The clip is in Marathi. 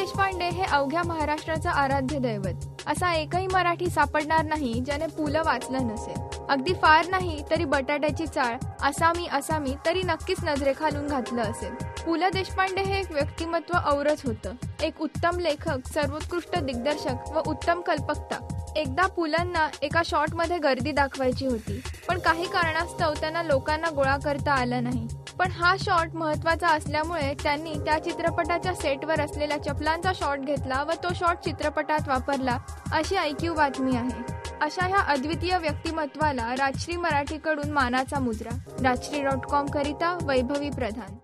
देशपांडे हे अवघ्या महाराष्ट्राचं आराध्य दैवत. असा एकही मराठी सापडणार नाही ज्याने पु ल वाचलं नसेल. अगदी फार नाही तरी बटाट्याची चाळ असामी असामी तरी नक्कीच नजरेखालून घातलं असेल. पु ल देशपांडे हे एक व्यक्तिमत्व औरच होतं. एक उत्तम लेखक सर्वोत्कृष्ट दिग्दर्शक व उत्तम कल्पकता. एकदा पुलांना एका शॉटमध्ये गर्दी दाखवायची होती पण काही कारणास्तव त्यांना लोकांना गोळा करता आला नाही. पण हा शॉट महत्त्वाचा असल्यामुळे त्यांनी त्या चित्रपटाच्या सेटवर असलेल्या चपलांचा शॉट घेतला व तो शॉट चित्रपटात वापरला अशी ऐकीव बातमी आहे. अशा ह्या अद्वितीय व्यक्तिमत्वाला राजश्री मराठीकडून मानाचा मुद्रा. राजश्री डॉट कॉम करिता वैभवी प्रधान.